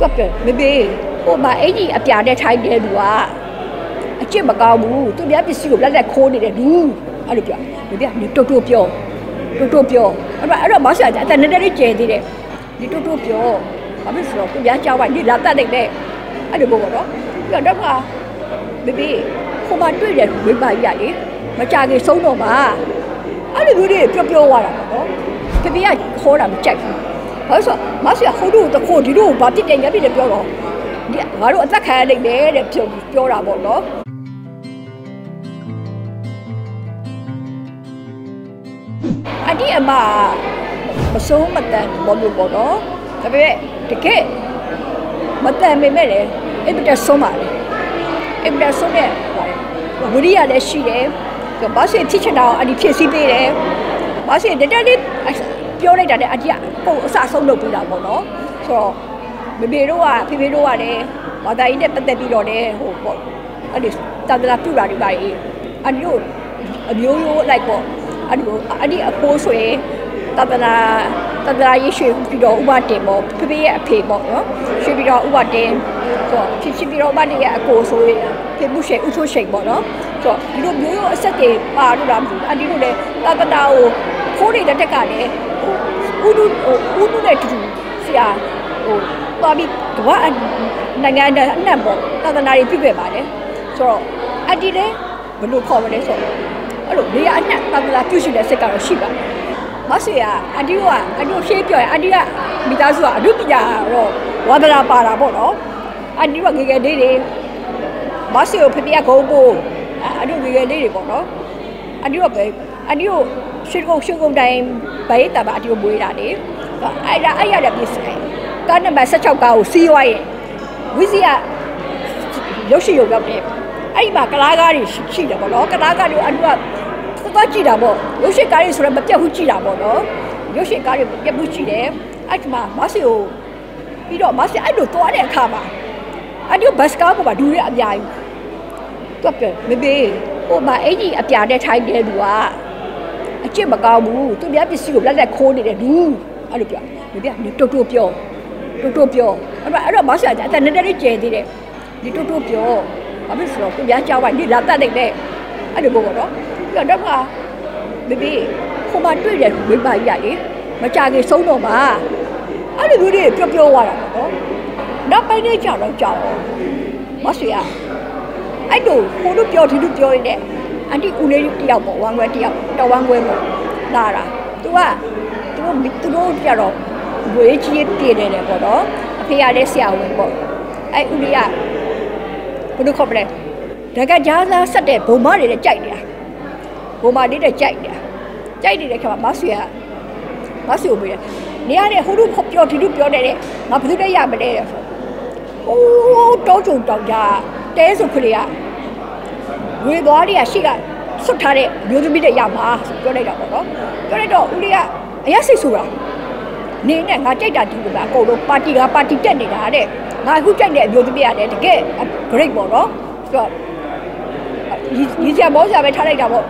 တော့ပြန်မမေဟိုမှာအဲ့ဒီအပြာနဲ့ထိုင်တဲ့လူကအကျင့်မကောင်းဘူးသူများပစ္စည်းကိုလက်လက်ခိုးနေတယ်လူအဲ့လိုပြောမမေကနေတိုးတိုးပြောတိုးတိုးပြောအဲ့ဒါအဲ့တော့မဆရာအတန်နဲ့တည်းကျဲသေးတယ်ဒီတိုးတိုးပြောဘာဖြစ်ဆိုတော့သူများကြောက်ပါနေလာတတ်တယ်အဲ့လိုပေါ့နော်ပြီးတော့တော့ကမမေဟိုမှာတွေ့တယ်ဝိပါရလေမကြခင်ဆုံးတော့မှာအဲ့လိုမျိုးတွေပြောပြောသွားတာပေါ့နော်တပည့်ကခေါ်တာမကြိုက်ဘူး ဘာလို့ဆိုမဆရာဟိုတို့တခိုးဒီတို့ဘာဖြစ်တယ်ညဖြစ်တယ်ပြောတော့ဒီငါတို့အသက်ခံရနိုင်တယ်တဲ့ပြောပြောတာပေါ့နော်အဒီအမမဆုံးမတန်ဘောလို့ပေါ့နော်ဒါပေမဲ့တကယ်မတန်ပေမဲ့လည်းအဲ့ဒါဆုံးပါလေအဲ့ဒါဆုံးတဲ့ဝိရိယလည်းရှိတယ်ဘာစေဖြစ်ချင်တာအဒီဖြစ်စီပေးတယ်ဘာစေတတလေး ပြောလိုက်တာလည်းအဒီကိုအစဆုံးလုပ်ပြီးတာပေါ့နော်ဆိုတော့မေမေတို့ကဖေဖေတို့ကလည်းဘာသာရေးနဲ့ပတ်သက်ပြီးတော့လည်းဟိုပေါ့အဲ့ဒီတန်တရာပြူတာတွေပါလေအဒီတို့အမျိုးမျိုးလိုက်ပေါ့အဲ့ဒီအဲ့ဒီအဖိုးဆိုရင်တတနာတတရာရေးရွှေပြီးတော့ဥပတင်ပေါ့ဖေဖေရဲ့အဖေပေါ့နော်ရွှေပြီးတော့ဥပတင်ဆိုဖြစ်ဖြစ်ပြီးတော့ဥပတင်ရဲ့အကိုဆိုရင်ဖေမှုရှိဥဆိုရှိပေါ့နော်ဆိုတော့ဒီလိုမျိုးမျိုးအဆက်တွေပါလို့လားမသိဘူးအဒီတို့လည်းတတနာကိုခိုးနေတဲ့တက်ကလည်း ဟိုဥဒုဟိုဥဒုနဲ့တူဆရာဟိုသွားပြီးကမ္ဘာနိုင်ငံအနှံ့ပေါ့တတနာတွေပြည့်ပြည့်ပါတယ်ဆိုတော့အဒီလည်းဘယ်လိုခေါ်မလဲဆိုတော့အဲ့လိုနေရာအနှံ့တတနာပြုရှိတဲ့စိတ်ကတော့ရှိပါတယ်မဆွေကအန်တီတို့ကအန်တီတို့ရှေးပြောရင်အန်တီကမိသားစုကအမှုပညာတော့ဝါဒနာပါတာပေါ့နော်အန်တီတို့ကငယ်ငယ်လေးတွေမဆွေကိုဖပြကုန်းပို့အန်တီငယ်ငယ်လေးတွေပေါ့နော်အန်တီတို့ပဲအန်တီတို့ ရှေးကုန်းရှေးကုန်းတိုင်းဘိုင်းတာပါအန်တီတို့မွေးတာလေအဲ့ဒါအဲ့ရတဲ့ပစ္စည်းကားနံပါတ်16ကားကိုစီးသွားရင်ဝီစီကရုပ်ရှင်ရုပ်ရောက်တယ်အဲ့ဒီမှာကလားကားတွေရှိတယ်ပေါ့နော်ကလားကားတွေအန်တီကသွားကြည့်တာပေါ့ရုပ်ရှင်ကားတွေဆိုတော့မပြတ်ဘူးကြည့်တာပေါ့နော်ရုပ်ရှင်ကားတွေမပြတ်ဘူးကြည့်တယ်အဲ့ဒီမှာမဆီကိုပြီးတော့မဆီအဲ့လိုသွားတဲ့အခါမှာအဲ့ဒီဘတ်စကားပေါ်မှာဒူရအများကြီးတော့ပြမမေဟိုမှာအဲ့ဒီအပြာနဲ့ထိုင်တဲ့လူက အကျင့်မကောင်းဘူးသူများပစ္စည်းကိုလက်လက်ခိုးနေတယ်လူအဲ့လိုပြောမပြနေတိုးတိုးပြောတိုးတိုးပြောအဲ့တော့အဲ့တော့မဆီအတန်နဲ့တည်းကျဲသေးတယ်ဒီတိုးတိုးပြောဘာဖြစ်ဆိုတော့သူများကြောက်ပါနေလာတတ်တယ်အဲ့လိုပေါ့နော်ပြီးတော့ကဘဘေဟိုမှာတွေ့တယ်ဝိပါရလေမကြခင်ဆုံးတော့မှာအဲ့လိုမျိုးတွေပြောပြောသွားတာပေါ့နော်နောက်ပိုင်းလေးကြာတော့ကြာတော့မဆွေရအဲ့လိုဟိုတို့ပြောဒီလိုပြောရတဲ့ အန်တီဦးလေးတယောက်ပေါ့ဝမ်းခွဲတယောက်တော်ဝမ်းခွဲပေါ့လာတာသူကသူတို့သူတို့ကြတော့ဝေးကြီးပြည့်နေတယ်ပေါ့နော်အဖေရတဲ့ဆရာဝန်ပေါ့အဲ့ဦးလေးကဘယ်လိုခေါ်မလဲတကကြားသားဆက်တဲ့ဘုံမတွေလည်းကြိုက်နေတာဘိုမာလေးတဲ့ကြိုက်တယ်ကြိုက်နေတဲ့ခါမှာမဆွေကမဆွေကိုပြောတယ်နေရတဲ့ဟိုတို့ပြောဒီတို့ပြောနေတဲ့ငါဘယ်သူတည်းရမလဲတဲ့ဆိုဟိုးတောကြုံတောင်ကြတဲစုခလေးက ဝေသွားတွေကရှိကဆွတ်ထားတဲ့မျိုးသမီးတွေရမှာဆိုပြောလိုက်တာပေါ့နော်ပြောလိုက်တော့ဦးလေးကအရက်စိတ်ဆိုတာနေနဲ့ငါကြိုက်တာဒီလိုကအကုန်လုံးပါတီကပါတီတက်နေတာတဲ့ငါအခုကြိုက်တဲ့အမျိုးသမီးရတယ်တကယ် great ပေါ့နော်ဆိုတော့ဒီစရာမောစရာပဲထားလိုက်တာပေါ့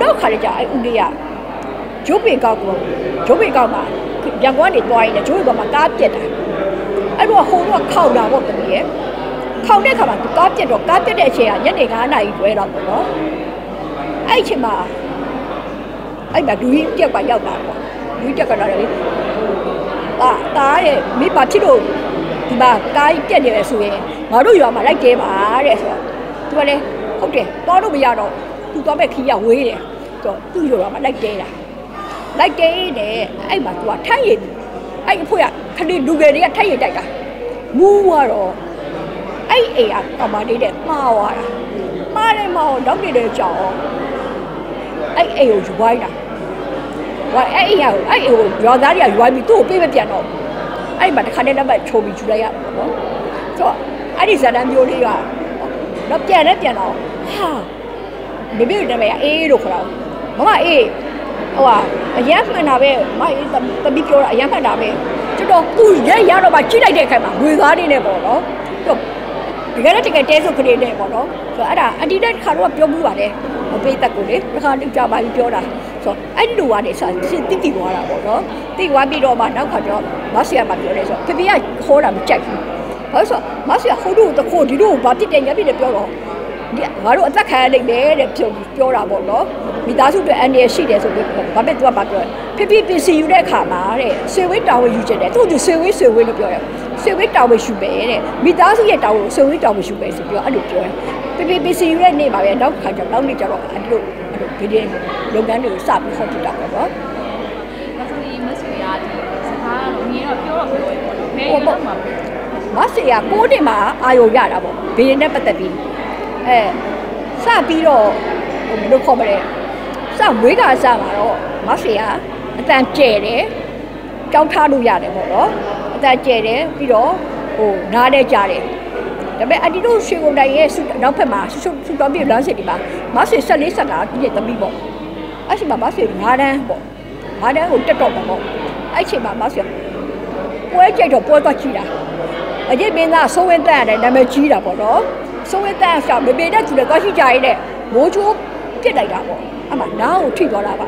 နောက်ခါကြအဲ့ဦးလေးကဂျိုးပေကောက်ကိုဂျိုးပေကောက်မှာရန်ကုန်ကနေသွားရင်လည်းဂျိုးပေကောက်မှာကားပြက်တာအဲ့တော့ဟိုတော့ခောက်တာပေါ့တမီးရဲ့ ခောက်တဲ့ခါမှာကားပြက်တော့ကားပြက်တဲ့အချိန်ကညနေ9နာရီကျွဲတော့ပေါ့နော်အဲ့အချိန်မှာအဲ့မှာဒူကြီးပြက်ကရောက်တာပေါ့ဒူကြီးပြက်ကလာတယ်လေအာတားရဲ့မိဘဖြစ်လို့ဒီမှာကားကြီးပြက်နေတယ်ဆိုရင်ငါတို့ရွာမှာလိုက်တဲပါတဲ့ဆိုတော့သူကလည်းဟုတ်တယ်သွားလို့မရတော့သူသွားမဲ့ခီးရဝေးတယ်ဆိုတော့သူ့ရွာမှာလိုက်တဲတာလိုက်တဲတယ်အဲ့မှာသူကထိုက်ရည်အဲ့အဖွေကခလေးလူငယ်တွေကထိုက်ရည်တိုက်တာမူးကတော့ အဲ့အိမ်ကပမာလေးတဲ့မှားသွားတာမှားတယ်မှားတော့နေတဲ့ကြောင်အဲ့အိမ်ကိုယူဝိုင်းတာဝိုင်းအဲ့အိမ်ကအဲ့အိမ်ကိုရွာသားတွေကရွာပြီးသူ့ကိုပြေးမပြန်တော့အဲ့မှာတစ်ခါတည်းလက်ပတ်ချိုးပြီးယူလိုက်ရပါတော့ဆိုတော့အဲ့ဒီဇာတန်မျိုးလေးကတော့ပြန်နဲ့ပြန်တော့ဟာမေမေနာမည်အေးလို့ခေါ်တာမမအေးဟိုဟာအရန်မှန်တာပဲမအေးတပိပြောတာအရန်မှန်တာပဲတော်တော်သူရဲရတော့မှကြီးလိုက်တဲ့ခိုင်မှာငွေသားနေနဲ့ပေါ့နော် တော့ဒီကနေ့တကယ်တဲဆုပ်ကလေးနဲ့ပေါ့နော်ဆိုတော့အဲ့ဒါအတီတဲ့ခါတော့ပြောမှုပါတယ်မပေးတတ်ကိုလေတစ်ခါတူကြပါပြီးပြောတာဆိုတော့အဲ့ဒီလိုကနေစတိတိတိသွားတာပေါ့နော်တိသွားပြီးတော့မှနောက်ခါကျတော့မဆီယာမပြောတယ်ဆိုတော့ဖေဖေကခေါ်တာမကြိုက်ဘူးဘာလို့ဆိုမဆီကဟိုတို့တခိုးဒီတို့ဘာဖြစ်တယ်ညာဖြစ်တယ်ပြောတော့ ဒီငါတို့အသက်ခံရနိုင်တယ်တဲ့ပြောပြောတာပေါ့နော်မိသားစုတွေအန်ရရှိတယ်ဆိုပြီးဘာဖြစ်သူကဘာပြောဖိဖိပစ္စည်းယူတဲ့အခါမှာတဲ့ဆွေဝေးတာဝန်ယူချင်တယ်သူကဆွေဝေးဆွေဝေးလို့ပြောတယ်ဆွေဝေးတာဝန်ယူပဲတဲ့မိသားစုရဲ့တာဝန်ဆွေဝေးတာဝန်ယူပဲဆိုပြီးတော့အဲ့လိုပြောတယ်ဖိဖိပစ္စည်းယူတဲ့နေ့ပါပဲနောက်ခါကျတော့နောက်နေ့ကျတော့အဲ့လိုအဲ့လိုဗီဒီယိုလုပ်ငန်းတွေကိုစပြီးခေါ်ပြတာပေါ့နော်မဆူရီမဆူရာဒီစကားတော့ငင်းတော့ပြောတော့ပြောရပေါ့နော်ဘယ်လိုမှမပြောမဆီကကိုးတင်မှာအာယုံရတာပေါ့ဘီရင်နဲ့ပတ်သက်ပြီး အဲစပြီးတော့ဟိုဘယ်လိုခေါ်မလဲစဝေးကစမှာတော့မဆီကအတန်ကျဲတယ်ကြောက်ထားလို့ရတယ်ပေါ့နော်အတန်ကျဲတယ်ပြီးတော့ဟိုနားလဲကြတယ်ဒါပေမဲ့အဒီတို့ရွှေကုန်တိုင်းရဲ့နောက်ဖက်မှာဆူဆူတော်ပြလမ်းစစ်ဒီမှာမဆီ14 15ပြည့်သမီးပေါ့အဲ့ဒီမှာမဆီ9တန်းပေါ့9တန်းကိုတက်တော့မှာပေါ့အဲ့ချိန်မှာမဆီပွဲကြိတ်တော့ပွဲသွားကြည့်တာအရင်မင်းသားဆုံးဝင်းတက်ရတယ်နာမည်ကြီးတာပေါ့နော် ဆုံးဝင်းတက်ဆိုမပေတဲ့သူလည်းသွားရှိကြရတဲ့မိုးချိုးပြစ်လိုက်တာပေါ့အမှနားကိုထိသွားတာပါ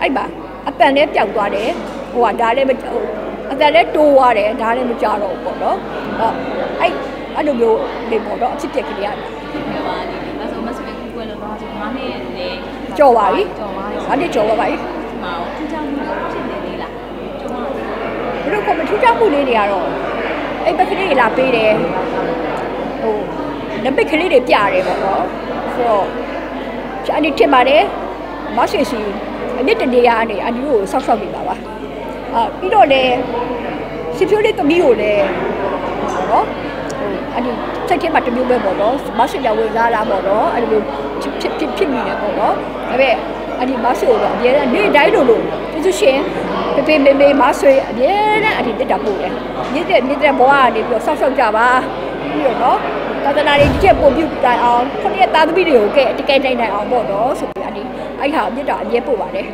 အဲ့ပါအပန်လည်းပျောက်သွားတယ်ဟိုကဒါလည်းမဟိုအတန်လည်းတိုးသွားတယ်ဒါလည်းမကြတော့ဘူးပေါ့နော်ဟောအဲ့အဲ့လိုမျိုးနေပေါ့တော့အဖြစ်ပြက်ကလေးရတယ်ပြောပါလိမ့်မယ်ဒါဆိုမဆူရီကူကွယ်လို့တော့ဆို9နှစ်လေကြော်ပါပြီကြော်ပါပြီ။အဲ့ဒီကြော်ပါပြီဒီမှာထူးခြားမှုဖြစ်နေသေးလားကျော်ပါ။ဘယ်လိုကမထူးခြားမှုလေးတွေကတော့အဲ့ဘက်ကလေးတွေလာပေးတယ်။ဟို နမိတ်ကလေးတွေပြတယ်ပေါ့နော်။ဆိုတော့ကျန်နေထင်ပါတယ်။မရှိစီအနစ်တနေရအနေအနီကိုဆောက်ရှောက်နေပါပါ။အာပြီးတော့လည်းစီဖြိုးလေးသမီးကိုလည်းနော်ဟိုအဒီစိတ်ထဲမှာတစ်မျိုးပဲပေါ့နော်။မရှိရဝင်လာတာပေါ့နော်။အဲ့လိုဖြစ်ဖြစ်ဖြစ်ဖြစ်နေတယ်ပေါ့နော်။ဒါပေမဲ့အဒီမရှိကိုတော့အများနဲ့နေတိုင်းလိုလိုသူသူရှင်ပေပေမေမေမဆွေအမြဲတမ်းအဒီတက်တာပို့တယ်မြစ်တဲ့မြစ်တဲ့ဘဝကနေပြီးတော့ဆောက်ရှောက်ကြပါပြီးတော့နော် သာသနာရေးတစ်ချက်ပို့ပြုတိုင်အောင်ခုနှစ်သားသမီးတွေကိုကဲတကယ်တိုင်တိုင်အောင်ပေါ့နော်ဆိုပြီးအဒီအဲ့ဟာမြစ်တာအမြဲပို့ပါတယ်